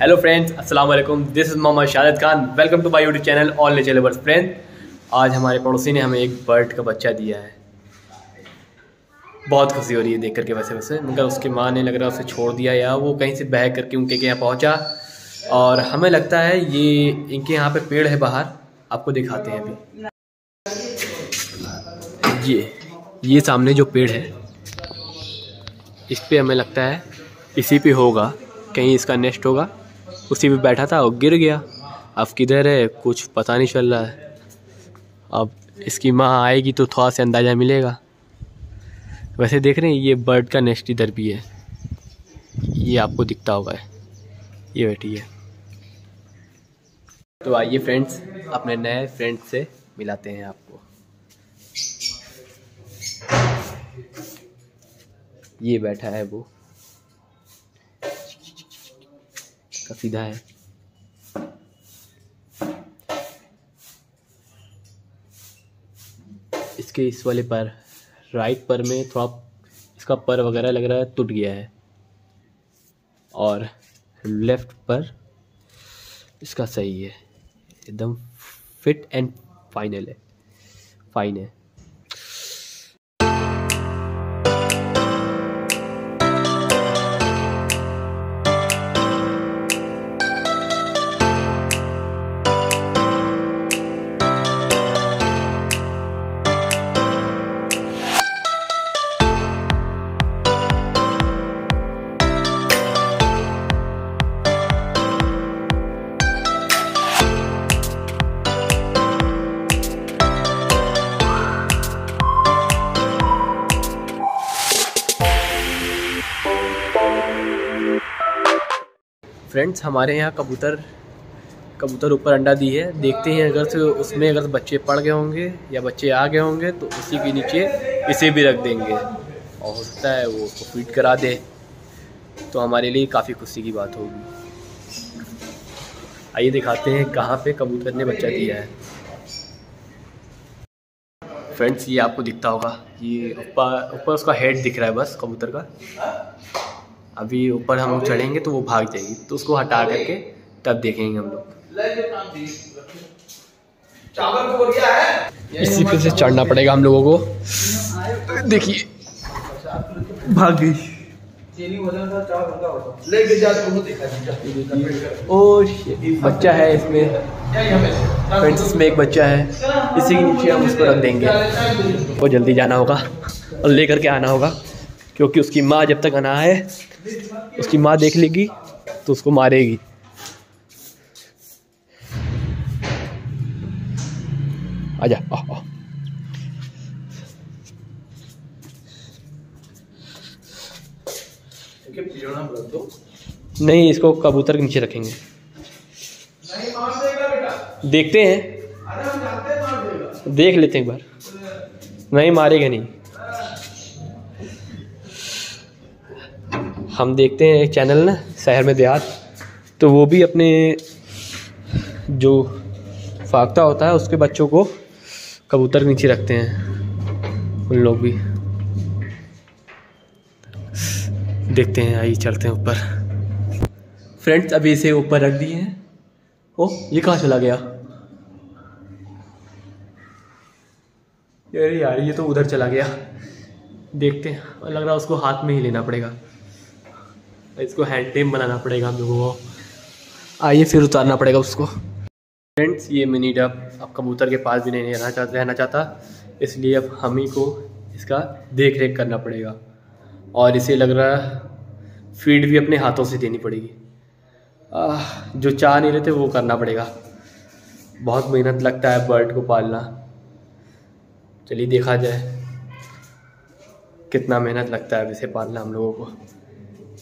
Hello friends अस्सलाम वालेकुम this is Mohammad Shahid Khan welcome to my YouTube channel all nature lovers friend आज हमारे पड़ोसी ने हमें एक बर्ड का बच्चा दिया है। बहुत खुशी हो रही है देख करके वैसे वैसे। मगर उसकी माँ ने लग रहा है उसे छोड़ दिया या वो कहीं से बह करके उनके के यहाँ पहुँचा। और हमें लगता है ये इनके यहाँ पे पेड़ है बाहर। आपको दिखाते हैं अभी। ये ये सामने जो पेड़ है, इस पर हमें लगता है इसी पे होगा, कहीं इसका नेस्ट होगा। उसी पे बैठा था और गिर गया। अब किधर है? कुछ पता नहीं चल रहा है। अब इसकी माँ आएगी तो थोड़ा सा अंदाज़ा मिलेगा। वैसे देख रहे हैं, ये बर्ड का नेस्ट इधर भी है। ये आपको दिखता होगा। ये बैठी है। तो आइए फ्रेंड्स, अपने नए फ्रेंड से मिलाते हैं आपको। ये बैठा है वो। का सीधा है। इसके इस वाले पर राइट पर में थोड़ा इसका पर वगैरह लग रहा है, टूट गया है। और लेफ़्ट पर इसका सही है। एकदम फिट एंड फाइनल है। फाइन है। फ्रेंड्स हमारे यहाँ कबूतर कबूतर ऊपर अंडा दी है। देखते हैं अगर से उसमें अगर बच्चे पड़ गए होंगे या बच्चे आ गए होंगे तो उसी के नीचे इसे भी रख देंगे। और हो सकता है वो उसको फ़ीड करा दे तो हमारे लिए काफ़ी खुशी की बात होगी। आइए दिखाते हैं कहाँ पे कबूतर ने बच्चा दिया है। फ्रेंड्स ये आपको दिखता होगा। ये ऊपर ऊपर उसका हेड दिख रहा है बस कबूतर का। अभी ऊपर हम लोग चढ़ेंगे तो वो भाग जाएगी तो उसको हटा करके तब देखेंगे हम लोग। इसी पे से चढ़ना पड़ेगा हम लोगों को। देखिए। भाग गई। ओ बच्चा है इसमें। फ्रेंड्स इसमें एक बच्चा है। इसी के नीचे हम उसको रख देंगे। वो जल्दी जाना होगा और लेकर के आना होगा क्योंकि उसकी माँ जब तक आना है उसकी माँ देख लेगी तो उसको मारेगी। आजा आ, आ। नहीं इसको कबूतर के नीचे रखेंगे। देखते हैं। देख लेते हैं एक बार। नहीं मारेगा नहीं। हम देखते हैं एक चैनल ना, शहर में देहात। तो वो भी अपने जो फाख्ता होता है, उसके बच्चों को कबूतर नीचे रखते हैं। उन लोग भी। देखते हैं, आइए चलते हैं ऊपर। फ्रेंड्स अभी इसे ऊपर रख दिए हैं। ओ, ये कहाँ चला गया? अरे यार, ये तो उधर चला गया। देखते हैं, लग रहा है उसको हाथ में ही लेना पड़ेगा। इसको हैंड टेम बनाना पड़ेगा हम लोगों को। आइए फिर उतारना पड़ेगा उसको। फ्रेंड्स ये मिनी डब अब कबूतर के पास भी नहीं रहना चाहता रहना चाहता। इसलिए अब हम ही को इसका देख रेख करना पड़ेगा। और इसे लग रहा है फ़ीड भी अपने हाथों से देनी पड़ेगी। आ, जो चाह नहीं रहते वो करना पड़ेगा। बहुत मेहनत लगता है बर्ड को पालना। चलिए देखा जाए। कितना मेहनत लगता है इसे पालना हम लोगों को।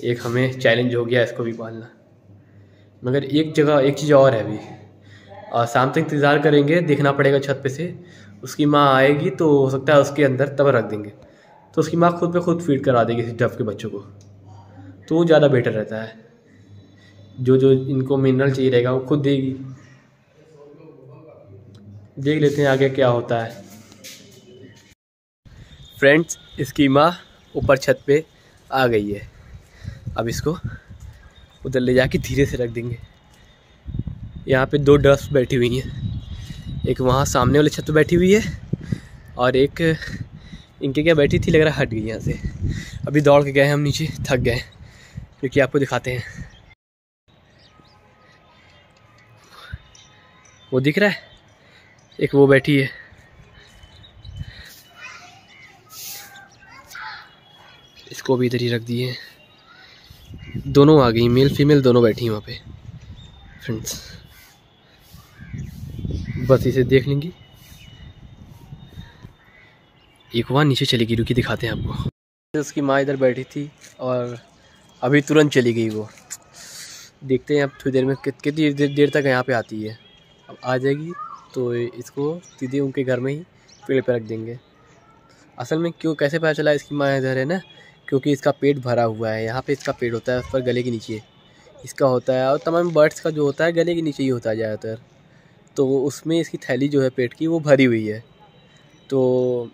एक हमें चैलेंज हो गया इसको भी पालना। मगर एक जगह, एक चीज़ और है अभी। शाम तक इंतज़ार करेंगे, देखना पड़ेगा छत पे से। उसकी माँ आएगी तो हो सकता है उसके अंदर तब रख देंगे। तो उसकी माँ खुद पे खुद फ़ीड करा देगी इस डफ के बच्चों को। तो वो ज़्यादा बेटर रहता है। जो जो इनको मिनरल चाहिए रहेगा, वो खुद देगी। देख लेते हैं आगे क्या होता है। फ्रेंड्स इसकी माँ ऊपर छत पे आ गई है। अब इसको उधर ले जाके धीरे से रख देंगे। यहाँ पे दो डस्ट बैठी हुई हैं। एक वहाँ सामने वाले छत पे बैठी हुई है और एक इनके क्या बैठी थी, लग रहा हट गई यहाँ से। अभी दौड़ के गए हम नीचे, थक गए क्योंकि आपको दिखाते हैं। वो दिख रहा है? एक वो बैठी है। इसको भी इधर ही रख दिए दोनों आ गई मेल फीमेल दोनों बैठी वहाँ पे। फ्रेंड्स बस इसे देख लेंगी। एक वहाँ नीचे चली गई रुकी दिखाते हैं आपको। उसकी माँ इधर बैठी थी और अभी तुरंत चली गई वो। देखते हैं अब थोड़ी देर में कितनी देर, देर तक यहाँ पे आती है। अब आ जाएगी तो इसको सीधे उनके घर में ही पेड़ पर रख देंगे। असल में क्यों कैसे पता चला इसकी माँ इधर है ना? क्योंकि इसका पेट भरा हुआ है, यहाँ पे इसका पेट होता है उस पर गले के नीचे, इसका होता है और तमाम बर्ड्स का जो होता है गले के नीचे ही होता है ज़्यादातर। तो उसमें इसकी थैली जो है पेट की वो भरी हुई है। तो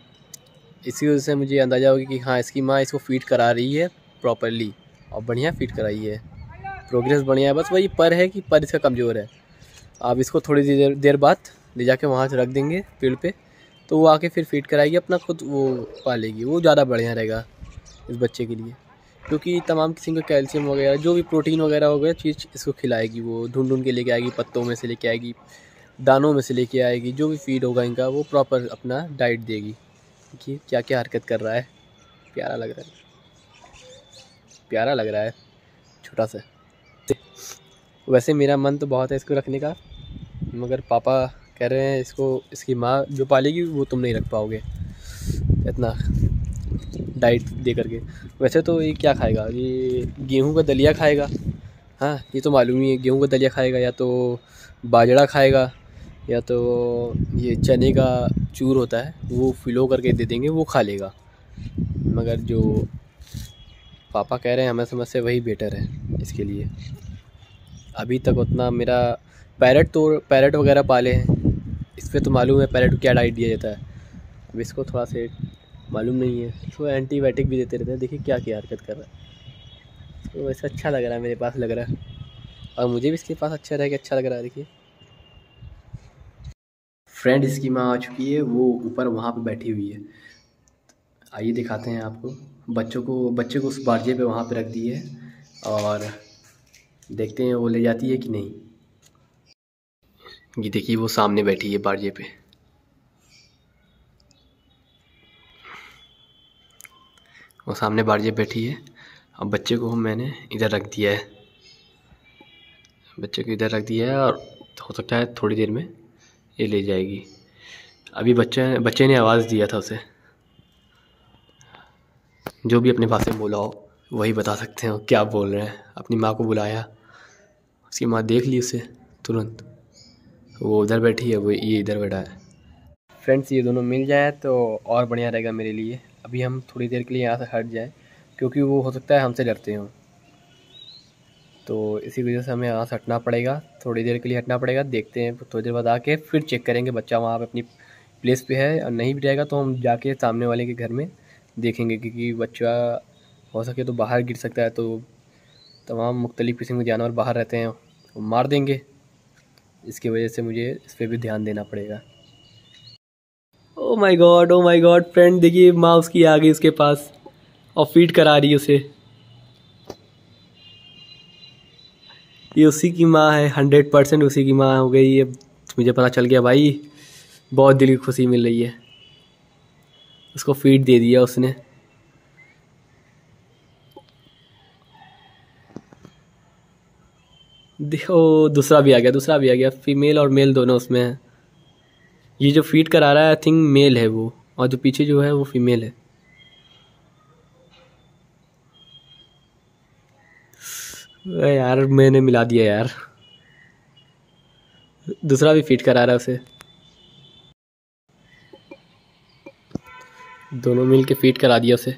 इसी वजह से मुझे अंदाज़ा होगा कि हाँ इसकी माँ इसको फ़ीड करा रही है प्रॉपरली और बढ़िया फ़ीड कराई है। प्रोग्रेस बढ़िया है, बस वही पर है कि पर इसका कमज़ोर है। आप इसको थोड़ी देर देर बाद ले जाके वहाँ से रख देंगे पेड़ पे तो वो आके फिर फ़ीड कराएगी, अपना खुद वो पालेगी, वो ज़्यादा बढ़िया रहेगा। इस बच्चे के लिए। क्योंकि तमाम किस्म का कैल्शियम वगैरह, जो भी प्रोटीन वगैरह हो गया, चीज़ इसको खिलाएगी वो ढूंढ ढूंढ के लेके आएगी, पत्तों में से लेके आएगी, दानों में से लेके आएगी, जो भी फ़ीड होगा इनका, वो प्रॉपर अपना डाइट देगी। कि क्या क्या हरकत कर रहा है। प्यारा लग रहा है। प्यारा लग रहा है। छोटा सा। वैसे मेरा मन तो बहुत है इसको रखने का, मगर पापा कह रहे हैं इसको, इसकी माँ जो पालेगी, वो तुम नहीं रख पाओगे। इतना। डाइट दे करके वैसे तो ये क्या खाएगा? ये गेहूँ का दलिया खाएगा? हाँ ये तो मालूम ही है, गेहूँ का दलिया खाएगा या तो बाजरा खाएगा या तो ये चने का चूर होता है, वो फिलो करके दे देंगे, वो खा लेगा। मगर जो पापा कह रहे हैं, हमें समझ से वही बेटर है इसके लिए। अभी तक उतना मेरा पैरट तो पैरट वगैरह पाले हैं इस पर तो मालूम है पैरट को क्या डाइट दिया जाता है। अब इसको थोड़ा से मालूम नहीं है। इसको एंटीबायोटिक भी देते रहते हैं। देखिए क्या क्या हरकत कर रहा है। तो वैसे अच्छा लग रहा है मेरे पास लग रहा है। और मुझे भी इसके पास अच्छा रह अच्छा लग रहा है, देखिए। फ्रेंड इसकी माँ आ चुकी है। वो ऊपर वहाँ पे बैठी हुई है। आइए दिखाते हैं आपको। बच्चों को, बच्चे को उस बारजे पे वहाँ पे रख दी है। और देखते हैं वो ले जाती है कि नहीं। ये देखिए वो सामने बैठी है बारजे पे। वो सामने बारजे बैठी है अब बच्चे को मैंने इधर रख दिया है। बच्चे को इधर रख दिया है और हो सकता है थोड़ी देर में ये ले जाएगी। अभी बच्चे बच्चे ने आवाज़ दिया था उसे। जो भी अपने भाषा में बोला हो, वही बता सकते हो क्या बोल रहे हैं। अपनी माँ को बुलाया, उसकी माँ देख ली उसे तुरंत। वो उधर बैठी है, वो ये इधर बैठा है। फ्रेंड्स, ये दोनों मिल जाए तो और बढ़िया रहेगा मेरे लिए। अभी हम थोड़ी देर के लिए यहाँ से हट जाएँ, क्योंकि वो हो सकता है हमसे डरते हों। तो इसी वजह से हमें यहाँ से हटना पड़ेगा, थोड़ी देर के लिए हटना पड़ेगा, देखते हैं, थोड़ी देर बाद आके फिर चेक करेंगे, बच्चा वहाँ पर अपनी प्लेस पे है और नहीं भी रहेगा तो हम जाके सामने वाले के घर में देखेंगे, क्योंकि बच्चा हो सके तो बाहर गिर सकता है तो तमाम मुख्तलिफ़ किस्म के जानवर बाहर रहते हैं, वो मार देंगे। इसकी वजह से मुझे इस पर भी ध्यान देना पड़ेगा। ओ my God oh my God friend देखिए माँ उसकी आ गई उसके पास और फ़ीड करा रही उसे। ये उसी की माँ है हंड्रेड परसेंट उसी की माँ हो गई है। मुझे पता चल गया भाई, बहुत दिल की खुशी मिल रही है। उसको फ़ीड दे दिया उसने। देखो, दूसरा भी आ गया, दूसरा भी आ गया। फीमेल और मेल दोनों उसमें है। ये जो फ़ीड करा रहा है आई थिंक मेल है वो। और जो पीछे जो है, वो फीमेल है। यार, मैंने मिला दिया यार। दूसरा भी फिट करा रहा है उसे। दोनों मिल के फिट करा दिया उसे।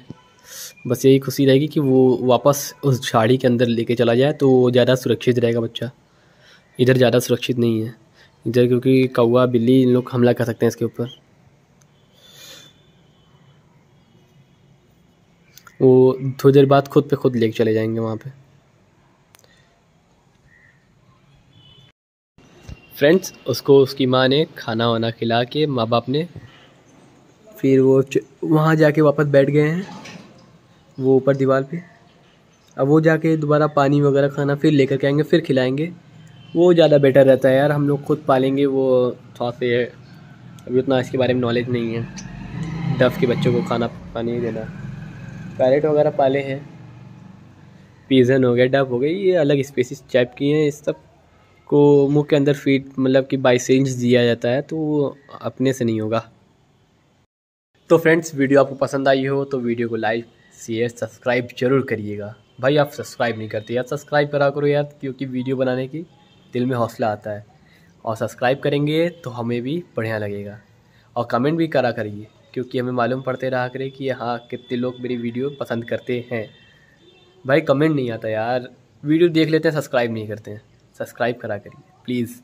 बस यही खुशी रहेगी कि वो वापस उस झाड़ी के अंदर लेके चला जाए तो ज़्यादा सुरक्षित रहेगा बच्चा। इधर ज़्यादा सुरक्षित नहीं है। इधर क्योंकि कौवा, बिल्ली, इन लोग हमला कर सकते हैं इसके ऊपर। वो थोड़ी देर बाद खुद पे खुद लेके चले जाएँगे वहाँ पे। फ्रेंड्स उसको उसकी माँ ने खाना वाना खिला के माँ बाप ने फिर वो वहाँ जाके वापस बैठ गए हैं, वो ऊपर दीवार पे। अब वो जाके दोबारा पानी वगैरह खाना फिर लेकर के आएँगे, फिर खिलाएँगे। वो ज़्यादा बेटर रहता है यार। हम लोग खुद पालेंगे वो थोड़ा से अभी उतना इसके बारे में नॉलेज नहीं है। डफ के बच्चों को खाना पानी देना। पैरेट वगैरह पाले हैं। पीजन हो गया डफ हो गई ये अलग स्पेसिस टाइप की हैं। इस सबको मुँह के अंदर फ़ीड मतलब कि बाई सेंस दिया जाता है तो वो अपने से नहीं होगा। तो फ्रेंड्स वीडियो आपको पसंद आई हो तो वीडियो को लाइक शेयर सब्सक्राइब ज़रूर करिएगा। भाई, आप सब्सक्राइब नहीं करते यार। सब्सक्राइब करा करो यार, क्योंकि वीडियो बनाने की दिल में हौसला आता है और सब्सक्राइब करेंगे तो हमें भी बढ़िया लगेगा। और कमेंट भी करा करिए, क्योंकि हमें मालूम पड़ते रहा करें कि हाँ कितने लोग मेरी वीडियो पसंद करते हैं। भाई, कमेंट नहीं आता यार। वीडियो देख लेते हैं, सब्सक्राइब नहीं करते हैं। सब्सक्राइब करा करिए, प्लीज़।